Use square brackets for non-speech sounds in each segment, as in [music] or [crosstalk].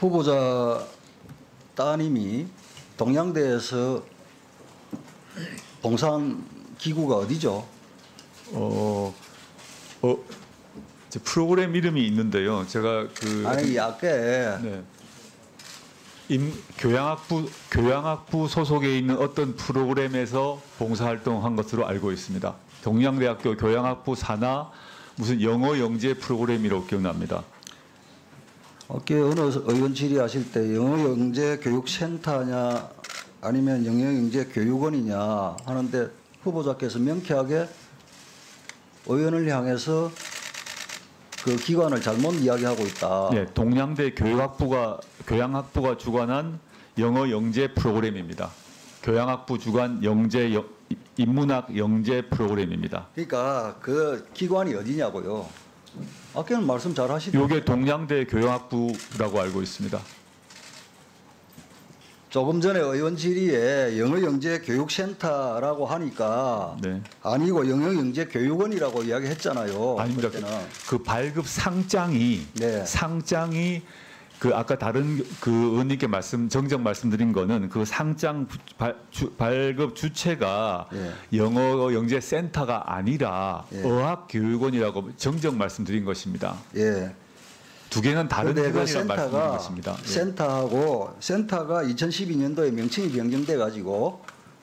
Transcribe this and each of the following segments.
후보자 따님이 동양대에서 봉사한 기구가 어디죠? 어, 어, 제 프로그램 이름이 있는데요. 제가 그 아니 아까 네. 임, 교양학부 교양학부 소속에 있는 어떤 프로그램에서 봉사활동한 것으로 알고 있습니다. 동양대학교 교양학부 산하 무슨 영어 영재 프로그램이라고 기억납니다. 어깨 어느 의원 질의하실 때 영어 영재 교육센터냐 아니면 영어 영재 교육원이냐 하는데 후보자께서 명쾌하게 의원을 향해서 그 기관을 잘못 이야기하고 있다. 예, 동양대 교육학부가 교양학부가 주관한 영어 영재 프로그램입니다. 교양학부 주관 영재 영- 인문학 영재 프로그램입니다. 그러니까 그 기관이 어디냐고요. 아까는 말씀 잘 하시죠. 요게 동양대 교양학부라고 알고 있습니다. 조금 전에 의원 질의에 영어 영재 교육센터라고 하니까 네. 아니고 영어 영재 교육원이라고 이야기했잖아요. 아닙니다. 그때는. 그 발급 상장이 네. 상장이 그 아까 다른 그 의원님께 말씀 정정 말씀드린 거는 그 상장 부- 발, 주, 발급 주체가 예. 영어 영재 센터가 아니라 예. 어학 교육원이라고 정정 말씀드린 것입니다. 예. 두 개는 다른 그 기관이라는 말씀드린 것입니다. 예. 센터하고 센터가 2012년도에 명칭이 변경돼 가지고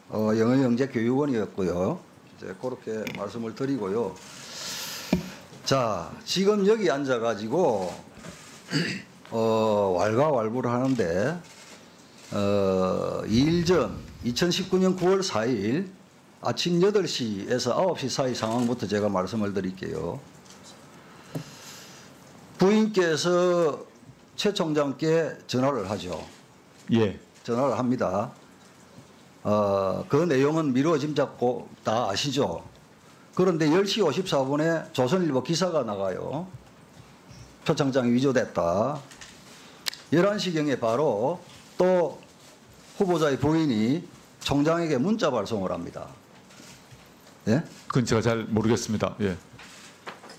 어, 영어 영재 교육원이었고요. 이제 그렇게 말씀을 드리고요. 자, 지금 여기 앉아 가지고 어, 왈가왈부를 하는데 어, 2일 전 2019년 9월 4일 아침 8시에서 9시 사이 상황부터 제가 말씀을 드릴게요. 부인께서 최 총장께 전화를 하죠. 예. 전화를 합니다. 어, 그 내용은 미루어 짐작고 다 아시죠? 그런데 10시 54분에 조선일보 기사가 나가요. 표 총장이 위조됐다. 11시경에 바로 또 후보자의 부인이 총장에게 문자 발송을 합니다. 예? 그건 제가 잘 모르겠습니다. 예.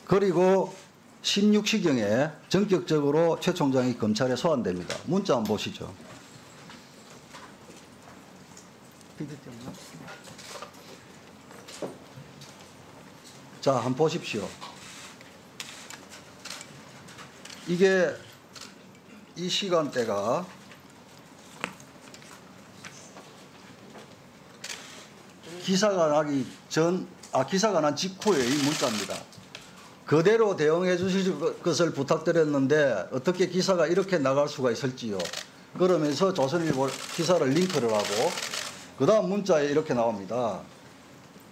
그리고 16시경에 전격적으로 최 총장이 검찰에 소환됩니다. 문자 한번 보시죠. 자, 한번 보십시오. 이게 이 시간대가 기사가 나기 전, 아, 기사가 난 직후의 이 문자입니다. 그대로 대응해 주실 것을 부탁드렸는데 어떻게 기사가 이렇게 나갈 수가 있을지요. 그러면서 조선일보 기사를 링크를 하고 그 다음 문자에 이렇게 나옵니다.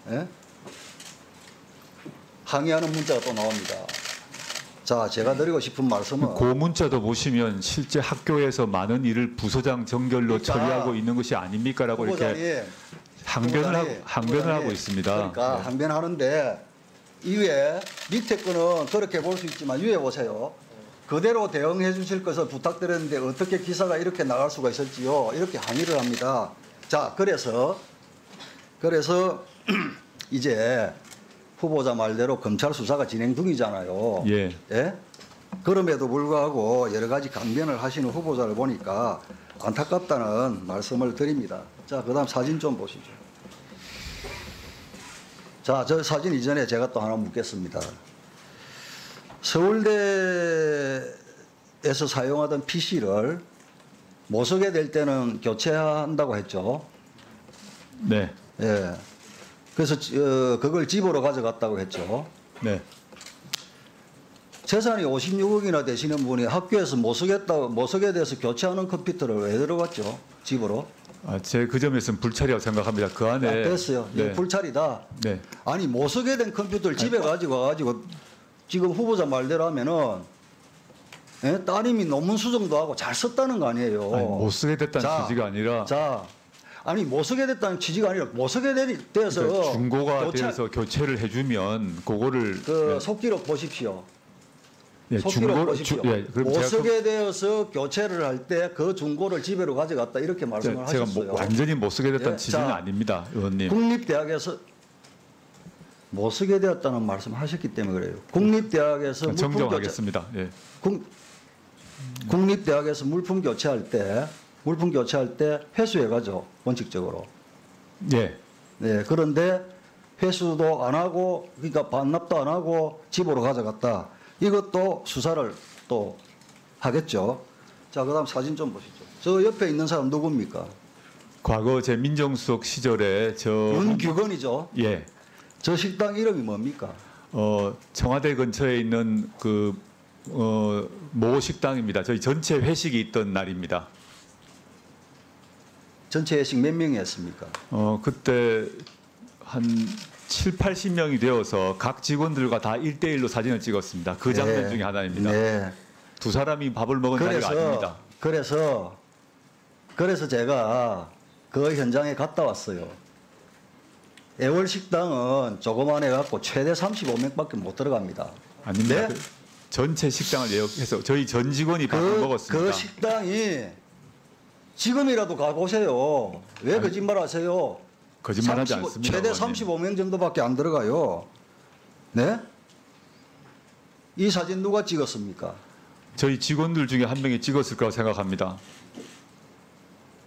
예? 항의하는 문자가 또 나옵니다. 자, 제가 드리고 싶은 말씀은 그 문자도 보시면 실제 학교에서 많은 일을 부서장 정결로 그러니까 처리하고 있는 것이 아닙니까라고 이렇게 항변을 하고 항변을 하고 있습니다. 그러니까 네. 항변하는데 이외에 밑에 거는 그렇게 볼 수 있지만 위에 보세요. 그대로 대응해 주실 것을 부탁드렸는데 어떻게 기사가 이렇게 나갈 수가 있을지요. 이렇게 항의를 합니다. 자, 그래서 그래서 [clears throat] 이제 후보자 말대로 검찰 수사가 진행 중이잖아요. 예. 예? 그럼에도 불구하고 여러 가지 강변을 하시는 후보자를 보니까 안타깝다는 말씀을 드립니다. 자, 그 다음 사진 좀 보시죠. 자, 저 사진 이전에 제가 또 하나 묻겠습니다. 서울대에서 사용하던 PC를 못 쓰게 될 때는 교체한다고 했죠. 네. 예. 그래서 어, 그걸 집으로 가져갔다고 했죠. 네. 재산이 56억이나 되시는 분이 학교에서 못 쓰겠다, 못 쓰게 돼서 교체하는 컴퓨터를 왜 들어갔죠? 집으로? 아, 제 그 점에서는 불찰이라고 생각합니다. 그 안에 아, 됐어요. 네. 불찰이다. 네. 아니, 못 쓰게 된 컴퓨터를 집에 가지고 와가지고 지금 후보자 말대로 하면은 예? 따님이 논문 수정도 하고 잘 썼다는 거 아니에요. 아니, 못 쓰게 됐다는 자, 취지가 아니라 자, 아니, 못 쓰게 됐다는 취지가 아니라 못 쓰게 되- 돼서 그러니까 중고가 교체- 되어서 교체를 해주면 그거를 그 속기록 보십시오. 네, 예, 속기록 보십시오. 주, 예, 못 제가, 쓰게 되어서 교체를 할 때 그 중고를 집에로 가져갔다 이렇게 그- 말씀을 제가 하셨어요. 뭐 완전히 못 쓰게 됐다는 예, 취지는 자, 아닙니다, 의원님. 국립대학에서 못 쓰게 되었다는 말씀하셨기 때문에 그래요. 국립대학에서 물품 교체- 정정하겠습니다. 예. 국, 국립대학에서 물품 교체할 때 물품 교체할 때 회수해 가죠 원칙적으로. 예. 네, 그런데 회수도 안 하고 그러니까 반납도 안 하고 집으로 가져갔다. 이것도 수사를 또 하겠죠. 자, 그다음 사진 좀 보시죠. 저 옆에 있는 사람 누굽니까? 과거 제 민정수석 시절에 저 윤규건이죠. 예. 저 식당 이름이 뭡니까? 어, 청와대 근처에 있는 그 어, 모 식당입니다. 저희 전체 회식이 있던 날입니다. 전체 회식 몇 명이 했습니까? 어, 그때 한 7, 80명이 되어서 각 직원들과 다 1대1로 사진을 찍었습니다. 그 장면 네. 중에 하나입니다. 네. 두 사람이 밥을 먹은 자리가 아닙니다. 그래서 그래서 제가 그 현장에 갔다 왔어요. 애월 식당은 조그만해 갖고 최대 35명밖에 못 들어갑니다. 아닙니다. 네? 그 전체 식당을 예약해서 저희 전 직원이 밥을 그, 먹었습니다. 그 식당이 지금이라도 가보세요. 왜 아니, 거짓말 하세요? 거짓말하지 35 않습니다. 최대 의원님. 35명 정도밖에 안 들어가요. 네? 이 사진 누가 찍었습니까? 저희 직원들 중에 한 명이 찍었을 거라고 생각합니다.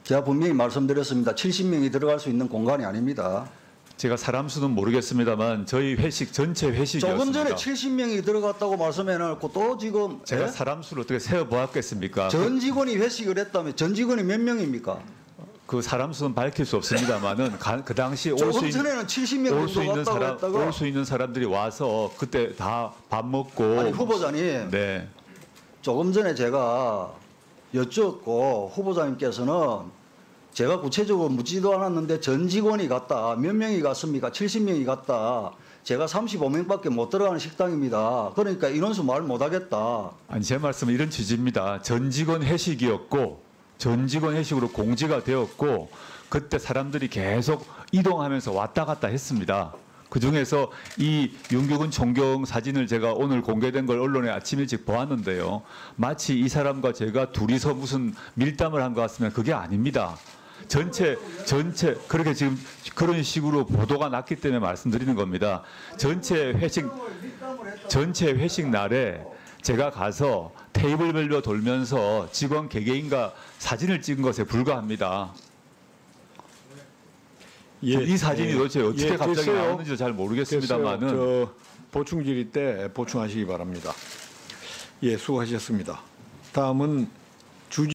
제가 분명히 말씀드렸습니다. 70명이 들어갈 수 있는 공간이 아닙니다. 제가 사람 수는 모르겠습니다만 저희 회식 전체 회식이었습니다. 조금 전에 70명이 들어갔다고 말씀해놓고 또 지금 제가 예? 사람 수를 어떻게 세어 보았겠습니까? 전 직원이 회식을 했다면 전 직원이 몇 명입니까? 그 사람 수는 밝힐 수 없습니다만은 가- 그 당시 올수 조금 있는 전에는 70명 올수 정도 있는 갔다고 사람 했다가 올수 있는 사람들이 와서 그때 다 밥 먹고 아니 후보자님 네 조금 전에 제가 여쭈었고 후보자님께서는 제가 구체적으로 묻지도 않았는데 전 직원이 갔다 몇 명이 갔습니까? 70명이 갔다 제가 35명밖에 못 들어가는 식당입니다. 그러니까 인원수 말 못하겠다. 아니 제 말씀은 이런 취지입니다. 전 직원 회식이었고 전 직원 회식으로 공지가 되었고 그때 사람들이 계속 이동하면서 왔다 갔다 했습니다. 그 중에서 이 윤규근 총경 사진을 제가 오늘 공개된 걸 언론에 아침 일찍 보았는데요. 마치 이 사람과 제가 둘이서 무슨 밀담을 한 것 같으면 그게 아닙니다. 전체 전체 그렇게 지금 그런 식으로 보도가 났기 때문에 말씀드리는 겁니다. 전체 회식 전체 회식 날에 제가 가서 테이블별로 돌면서 직원 개개인과 사진을 찍은 것에 불과합니다. 이 사진이 도대체 어떻게 예, 갑자기 됐어요. 나오는지 잘 모르겠습니다만은 됐어요. 저 보충 질의 때 보충하시기 바랍니다. 예, 수고하셨습니다. 다음은